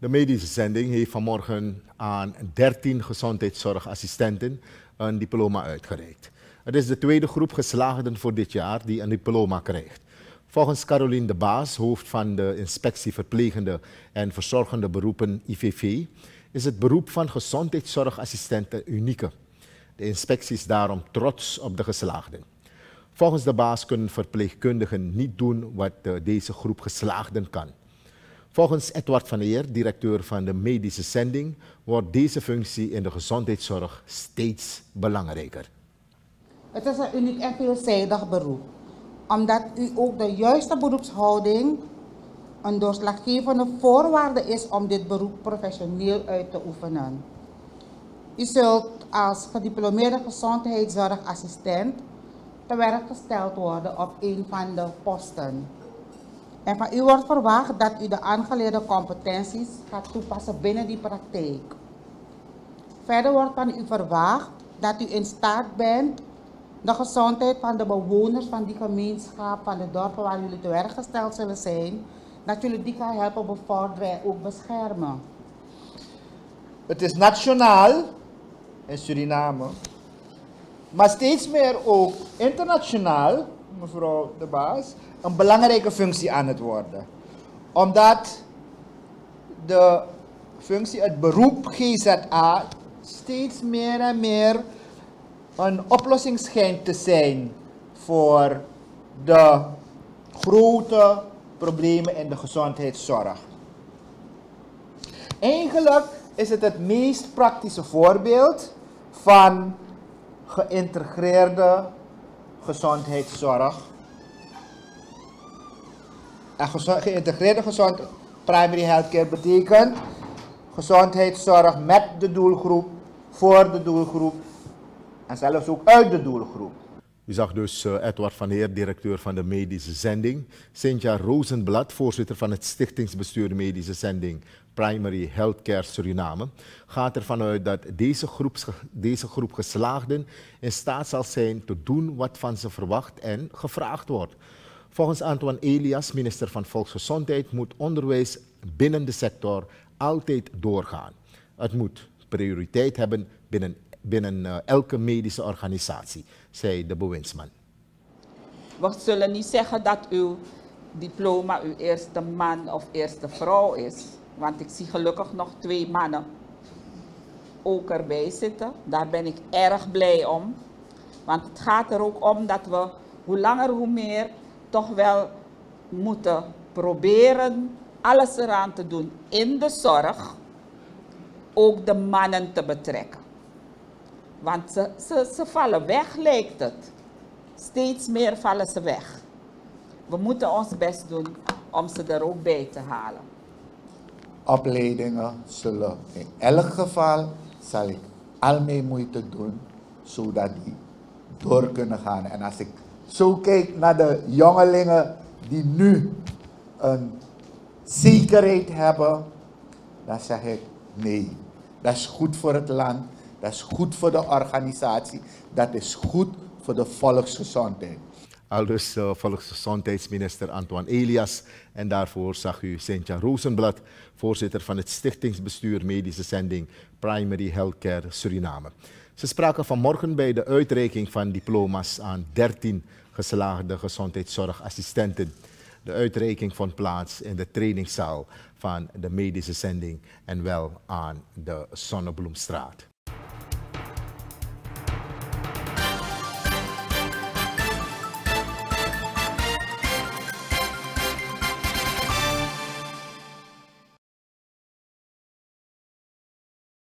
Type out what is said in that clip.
De medische zending heeft vanmorgen aan 13 gezondheidszorgassistenten een diploma uitgereikt. Het is de tweede groep geslaagden voor dit jaar die een diploma krijgt. Volgens Caroline de Baas, hoofd van de Inspectie Verplegende en Verzorgende Beroepen IVV, is het beroep van gezondheidszorgassistenten unieke. De inspectie is daarom trots op de geslaagden. Volgens de baas kunnen verpleegkundigen niet doen wat deze groep geslaagden kan. Volgens Edward van Eer, directeur van de medische zending, wordt deze functie in de gezondheidszorg steeds belangrijker. Het is een uniek en veelzijdig beroep, omdat u ook de juiste beroepshouding een doorslaggevende voorwaarde is om dit beroep professioneel uit te oefenen. U zult als gediplomeerde gezondheidszorgassistent te werk gesteld worden op een van de posten. En van u wordt verwacht dat u de aangeleerde competenties gaat toepassen binnen die praktijk. Verder wordt van u verwacht dat u in staat bent de gezondheid van de bewoners van die gemeenschap, van de dorpen waar jullie te werk gesteld zullen zijn, dat jullie die gaan helpen bevorderen en ook beschermen. Het is nationaal in Suriname, maar steeds meer ook internationaal, mevrouw de baas, een belangrijke functie aan het worden. Omdat de functie, het beroep GZA, steeds meer en meer een oplossing schijnt te zijn voor de grote problemen in de gezondheidszorg. Eigenlijk is het het meest praktische voorbeeld van geïntegreerde gezondheidszorg. En geïntegreerde gezond primary healthcare betekent gezondheidszorg met de doelgroep, voor de doelgroep en zelfs ook uit de doelgroep. U zag dus uh, Edward van Heer, directeur van de medische zending. Cynthia Rozenblad, voorzitter van het stichtingsbestuur medische zending Primary Healthcare Suriname, gaat ervan uit dat deze groep, deze groep geslaagden in staat zal zijn te doen wat van ze verwacht en gevraagd wordt. Volgens Antoine Elias, minister van Volksgezondheid, moet onderwijs binnen de sector altijd doorgaan. Het moet prioriteit hebben binnen binnen uh, elke medische organisatie, zei de bewindsman. We zullen niet zeggen dat uw diploma uw eerste man of eerste vrouw is. Want ik zie gelukkig nog twee mannen ook erbij zitten. Daar ben ik erg blij om. Want het gaat er ook om dat we hoe langer hoe meer toch wel moeten proberen alles eraan te doen in de zorg. Ook de mannen te betrekken. Want ze, ze, ze vallen weg, lijkt het. Steeds meer vallen ze weg. We moeten ons best doen om ze er ook bij te halen. Opleidingen zullen in elk geval, zal ik al mijn moeite doen, zodat die door kunnen gaan. En als ik zo kijk naar de jongelingen die nu een zekerheid hebben, dan zeg ik nee. Dat is goed voor het land. Dat is goed voor de organisatie. Dat is goed voor de volksgezondheid. Aldus uh, volksgezondheidsminister Antoine Elias. En daarvoor zag u Cynthia Rozenblad, voorzitter van het stichtingsbestuur medische zending Primary Healthcare Suriname. Ze spraken vanmorgen bij de uitreiking van diploma's aan 13 geslaagde gezondheidszorgassistenten. De uitreiking vond plaats in de trainingszaal van de medische zending en wel aan de Zonnebloemstraat.